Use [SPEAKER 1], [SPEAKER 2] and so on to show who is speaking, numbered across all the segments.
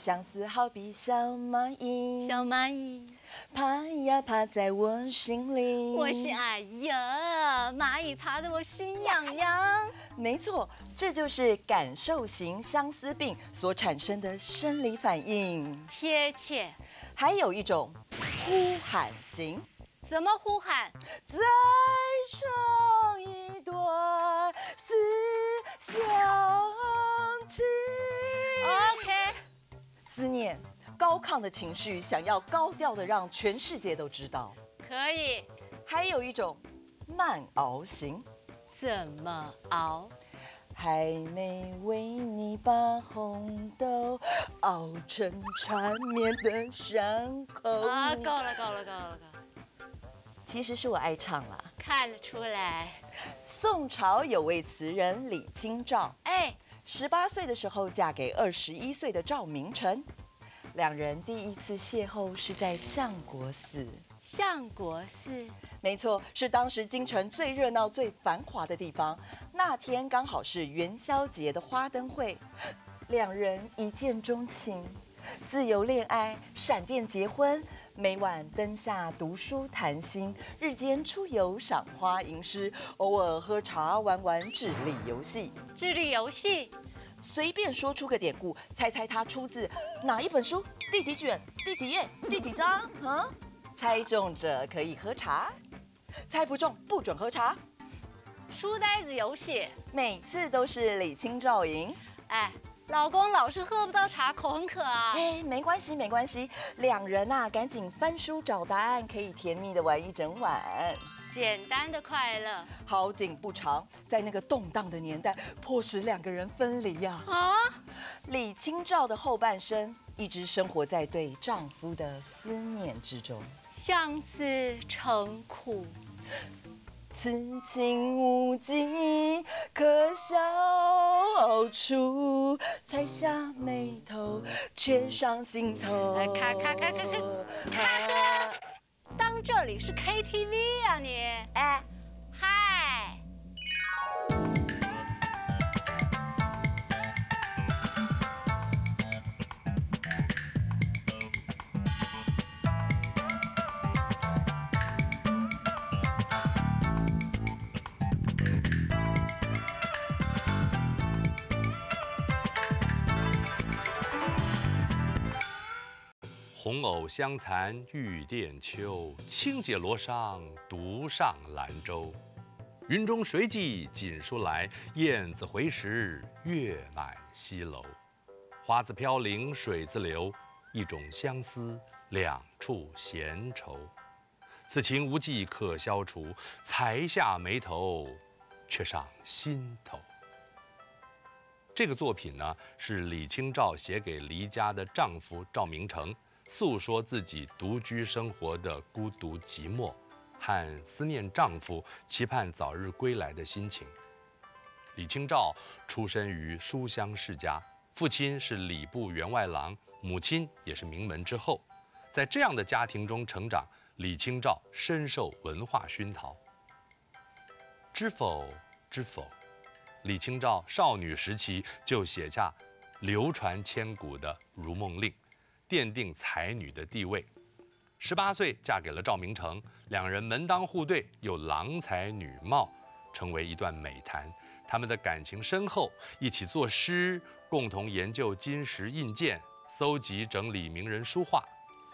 [SPEAKER 1] 相思好比小蚂蚁，
[SPEAKER 2] 小蚂蚁，
[SPEAKER 1] 爬呀爬在我心里。
[SPEAKER 2] 我是哎呀，蚂蚁爬得我心痒痒。
[SPEAKER 1] 没错，这就是感受型相思病所产生的生理反应。
[SPEAKER 2] 贴切。
[SPEAKER 1] 还有一种呼喊型，
[SPEAKER 2] 怎么呼喊？
[SPEAKER 1] 再唱思念高亢的情绪，想要高调的让全世界都知道。
[SPEAKER 2] 可以。
[SPEAKER 1] 还有一种慢熬型，
[SPEAKER 2] 怎么熬？
[SPEAKER 1] 还没为你把红豆熬成缠绵的伤口。
[SPEAKER 2] 啊，够了，够了，够了，够了。
[SPEAKER 1] 其实是我爱唱啦。
[SPEAKER 2] 看得出来。
[SPEAKER 1] 宋朝有位词人李清照，
[SPEAKER 2] 哎，
[SPEAKER 1] 十八岁的时候嫁给二十一岁的赵明诚，两人第一次邂逅是在相国寺。
[SPEAKER 2] 相国寺。
[SPEAKER 1] 没错，是当时京城最热闹、最繁华的地方。那天刚好是元宵节的花灯会，两人一见钟情，自由恋爱，闪电结婚，每晚灯下读书谈心，日间出游赏花吟诗，偶尔喝茶玩玩智力游戏。
[SPEAKER 2] 智力游戏。
[SPEAKER 1] 随便说出个典故，猜猜它出自哪一本书？第几卷？第几页？第几章？啊？猜中者可以喝茶，猜不中不准喝茶。
[SPEAKER 2] 书呆子游戏，
[SPEAKER 1] 每次都是李清照赢。
[SPEAKER 2] 哎，老公老是喝不到茶，口很渴啊。
[SPEAKER 1] 哎，没关系，没关系，两人呐、赶紧翻书找答案，可以甜蜜的玩一整晚。
[SPEAKER 2] 简单的快乐
[SPEAKER 1] 好景不长，在那个动荡的年代，迫使两个人分离呀、
[SPEAKER 2] 啊！
[SPEAKER 1] 李清照的后半生一直生活在对丈夫的思念之中。
[SPEAKER 2] 相思成苦，
[SPEAKER 1] 此情无计可消除，才下眉头，却上心头。
[SPEAKER 2] 哎咔咔咔咔咔这里是 KTV 呀你？
[SPEAKER 1] 哎，
[SPEAKER 3] 红藕香残玉簟秋，轻解罗裳独上兰舟。云中谁寄锦书来？雁字回时月满西楼。花自飘零水自流，一种相思，两处闲愁。此情无计可消除，才下眉头，却上心头。这个作品呢，是李清照写给离家的丈夫赵明诚，诉说自己独居生活的孤独寂寞，和思念丈夫、期盼早日归来的心情。李清照出身于书香世家，父亲是礼部员外郎，母亲也是名门之后。在这样的家庭中成长，李清照深受文化熏陶。知否，知否？李清照少女时期就写下流传千古的《如梦令》，奠定才女的地位。十八岁嫁给了赵明诚，两人门当户对，又郎才女貌，成为一段美谈。他们的感情深厚，一起作诗，共同研究金石印鉴，搜集整理名人书画。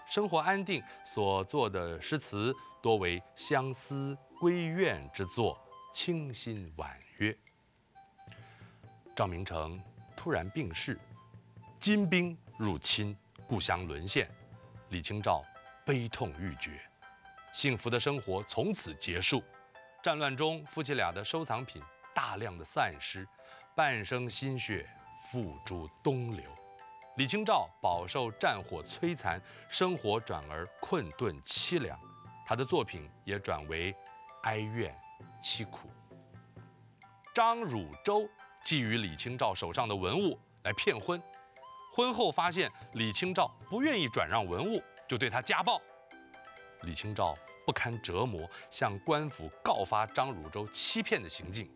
[SPEAKER 3] 生活安定，所作的诗词多为相思闺怨之作，清新婉约。赵明诚突然病逝，金兵入侵，故乡沦陷，李清照悲痛欲绝，幸福的生活从此结束。战乱中，夫妻俩的收藏品大量的散失，半生心血付诸东流。李清照饱受战火摧残，生活转而困顿凄凉，她的作品也转为哀怨凄苦。张汝舟觊觎李清照手上的文物来骗婚，婚后发现李清照不愿意转让文物，就对他家暴。李清照不堪折磨，向官府告发张汝舟欺骗的行径。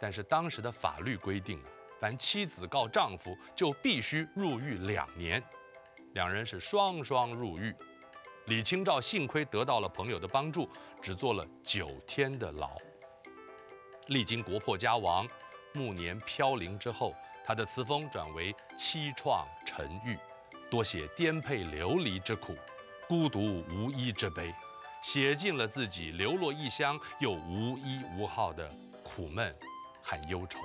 [SPEAKER 3] 但是当时的法律规定啊，凡妻子告丈夫，就必须入狱两年。两人是双双入狱。李清照幸亏得到了朋友的帮助，只坐了九天的牢。历经国破家亡、暮年飘零之后，他的词风转为凄怆沉郁，多写颠沛流离之苦、孤独无依之悲，写尽了自己流落异乡又无依无靠的苦闷和忧愁。